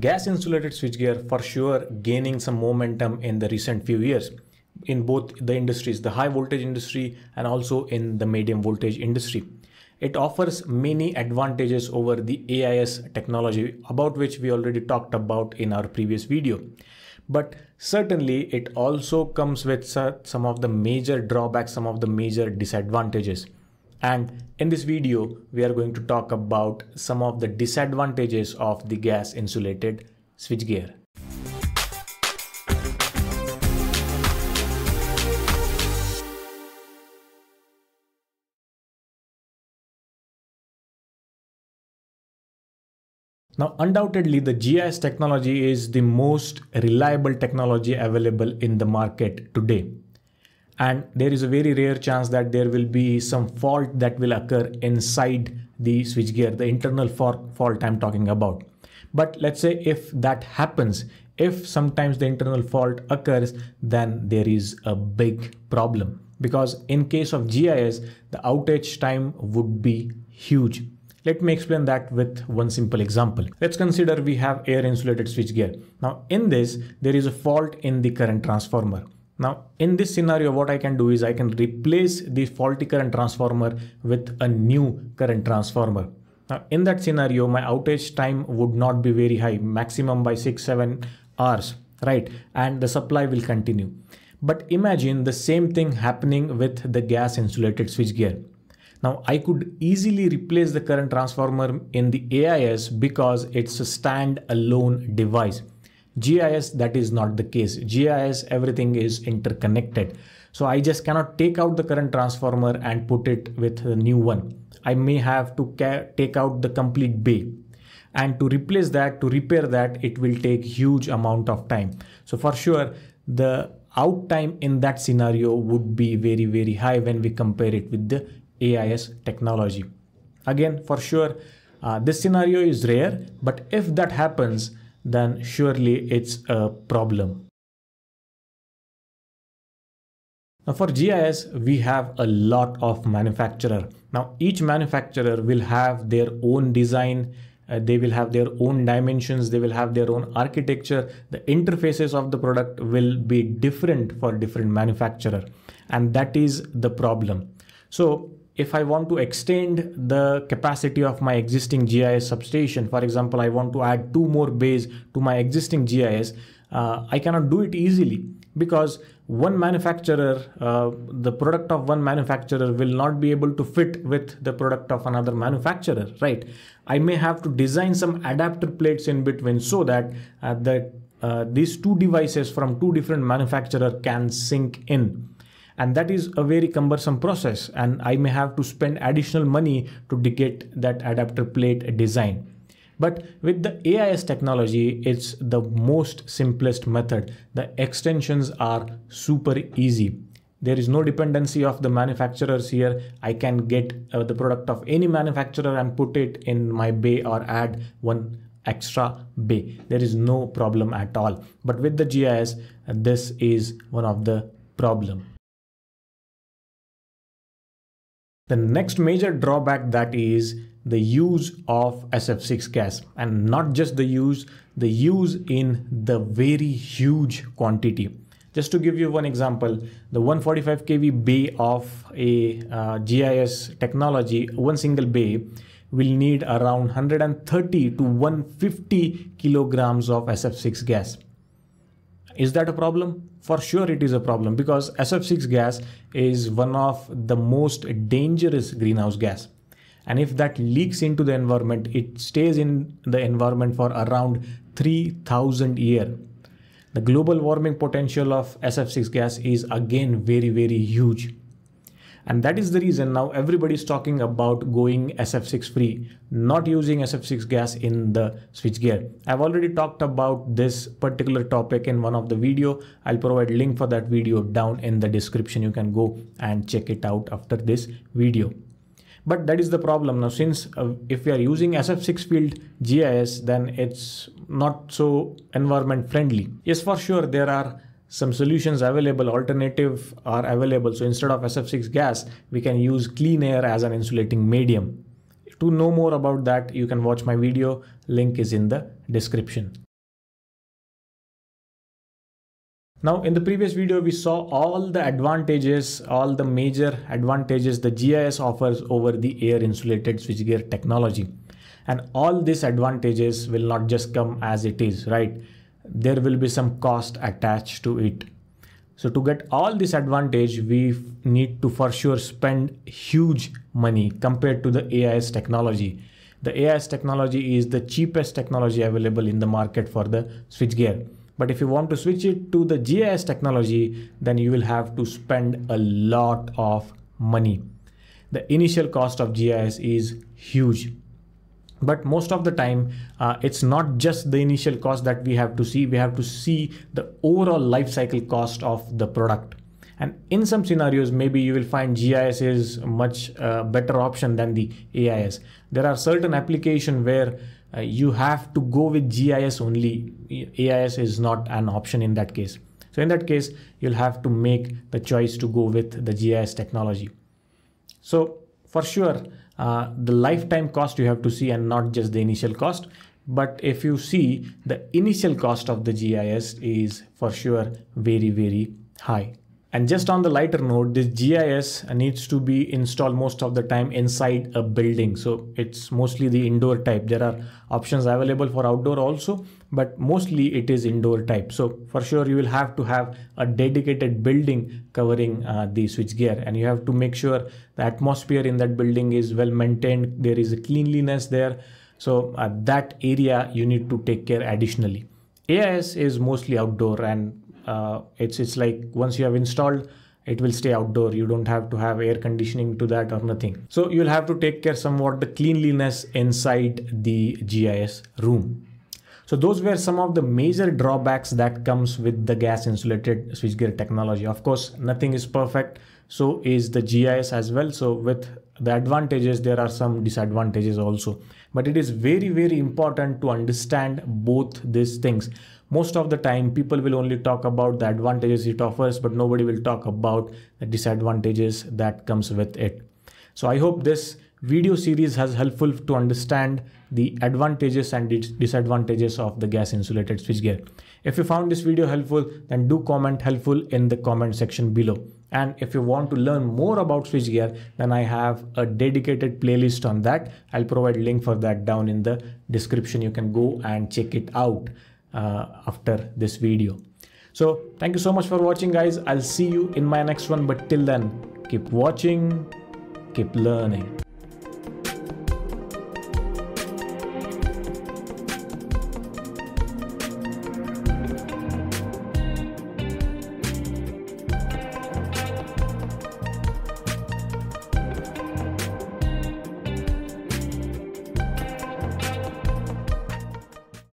Gas insulated switchgear for sure gaining some momentum in the recent few years in both the industries, the high voltage industry and also in the medium voltage industry. It offers many advantages over the AIS technology about which we already talked about in our previous video. But certainly it also comes with some of the major drawbacks, some of the major disadvantages. And in this video, we are going to talk about some of the disadvantages of the gas insulated switchgear. Now, undoubtedly, the GIS technology is the most reliable technology available in the market today. And there is a very rare chance that there will be some fault that will occur inside the switchgear, the internal fault I'm talking about. But let's say if that happens, if sometimes the internal fault occurs, then there is a big problem. Because in case of GIS, the outage time would be huge let me explain that with one simple example. Let's consider we have air insulated switchgear. Now in this, there is a fault in the current transformer. Now in this scenario, what I can do is I can replace the faulty current transformer with a new current transformer. Now in that scenario, my outage time would not be very high, maximum by six, seven hours, right? And the supply will continue. But imagine the same thing happening with the gas insulated switchgear. Now I could easily replace the current transformer in the AIS because it's a stand-alone device. GIS that is not the case. GIS everything is interconnected. So I just cannot take out the current transformer and put it with a new one. I may have to take out the complete bay and to replace that to repair that it will take huge amount of time. So for sure the out time in that scenario would be very very high when we compare it with the AIS technology. Again, for sure, uh, this scenario is rare, but if that happens, then surely it's a problem. Now for GIS, we have a lot of manufacturer. Now each manufacturer will have their own design, uh, they will have their own dimensions, they will have their own architecture. The interfaces of the product will be different for different manufacturer. And that is the problem. So if I want to extend the capacity of my existing GIS substation, for example, I want to add two more bays to my existing GIS, uh, I cannot do it easily because one manufacturer, uh, the product of one manufacturer will not be able to fit with the product of another manufacturer, right? I may have to design some adapter plates in between so that uh, that uh, these two devices from two different manufacturer can sync in and that is a very cumbersome process. And i may have to spend additional money to get that adapter plate design but with the ais technology it's the most simplest method. The extensions are super easy. There is no dependency of the manufacturers here. I can get uh, the product of any manufacturer and put it in my bay or add one extra bay. There is no problem at all. But with the gis this is one of the problem the next major drawback that is the use of SF6 gas and not just the use, the use in the very huge quantity. Just to give you one example, the 145 kV bay of a uh, GIS technology, one single bay will need around 130 to 150 kilograms of SF6 gas. Is that a problem? For sure, it is a problem because SF6 gas is one of the most dangerous greenhouse gas. And if that leaks into the environment, it stays in the environment for around 3000 years. The global warming potential of SF6 gas is again very, very huge. And that is the reason now everybody is talking about going SF6 free, not using SF6 gas in the switchgear. I've already talked about this particular topic in one of the video. I'll provide link for that video down in the description. You can go and check it out after this video. But that is the problem now since uh, if we are using SF6 field GIS, then it's not so environment friendly. Yes, for sure, there are some solutions available, alternative are available. So instead of SF6 gas, we can use clean air as an insulating medium. to know more about that, you can watch my video. Link is in the description. Now in the previous video, we saw all the advantages, all the major advantages the GIS offers over the air insulated switchgear technology. And all these advantages will not just come as it is, right? There will be some cost attached to it. So to get all this advantage, we need to for sure spend huge money compared to the AIS technology. The AIS technology is the cheapest technology available in the market for the switchgear. But if you want to switch it to the GIS technology, then you will have to spend a lot of money. The initial cost of GIS is huge but most of the time uh, it's not just the initial cost that we have to see. We have to see the overall life cycle cost of the product. And in some scenarios maybe you will find gis is much uh, better option than the ais there are certain application where uh, you have to go with gis only. Ais is not an option in that case. So in that case you'll have to make the choice to go with the gis technology. So for sure uh, the lifetime cost you have to see and not just the initial cost. But if you see the initial cost of the GIS is for sure very, very high. And just on the lighter note, this GIS needs to be installed most of the time inside a building. So it's mostly the indoor type. There are options available for outdoor also, but mostly it is indoor type. So for sure you will have to have a dedicated building covering uh, the switchgear and you have to make sure the atmosphere in that building is well maintained. There is a cleanliness there. So uh, that area you need to take care additionally. AIS is mostly outdoor and uh, it's it's like once you have installed it will stay outdoor. You don't have to have air conditioning to that or nothing. So you'll have to take care somewhat the cleanliness inside the gis room. So those were some of the major drawbacks that comes with the gas insulated switchgear technology. Of course nothing is perfect. So is the gis as well. So with the advantages there are some disadvantages also. But it is very very important to understand both these things. Most of the time people will only talk about the advantages it offers but nobody will talk about the disadvantages that comes with it. So i hope this video series has helpful to understand the advantages and disadvantages of the gas insulated switchgear if you found this video helpful then do comment helpful in the comment section below and if you want to learn more about switchgear then i have a dedicated playlist on that i'll provide link for that down in the description you can go and check it out uh, after this video. So thank you so much for watching guys. I'll see you in my next one. But till then, keep watching, keep learning.